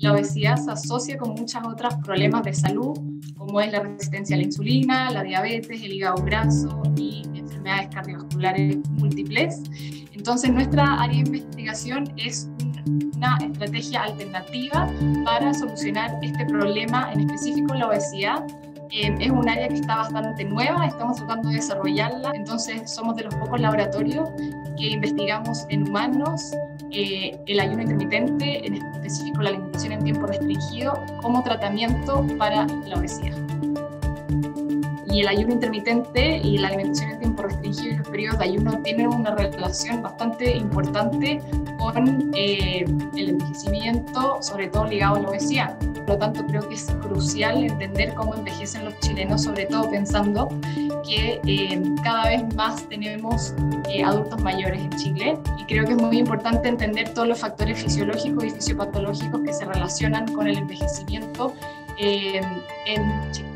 La obesidad se asocia con muchos otros problemas de salud, como es la resistencia a la insulina, la diabetes, el hígado graso y enfermedades cardiovasculares múltiples. Entonces, nuestra área de investigación es una estrategia alternativa para solucionar este problema, en específico la obesidad, eh, es un área que está bastante nueva, estamos tratando de desarrollarla, entonces somos de los pocos laboratorios que investigamos en humanos el ayuno intermitente, en específico la alimentación en tiempo restringido, como tratamiento para la obesidad. Y el ayuno intermitente y la alimentación en tiempo restringido y los periodos de ayuno tienen una relación bastante importante con eh, el envejecimiento, sobre todo ligado a la obesidad. Por lo tanto, creo que es crucial entender cómo envejecen los chilenos, sobre todo pensando que eh, cada vez más tenemos eh, adultos mayores en Chile y creo que es muy importante entender todos los factores fisiológicos y fisiopatológicos que se relacionan con el envejecimiento en Chile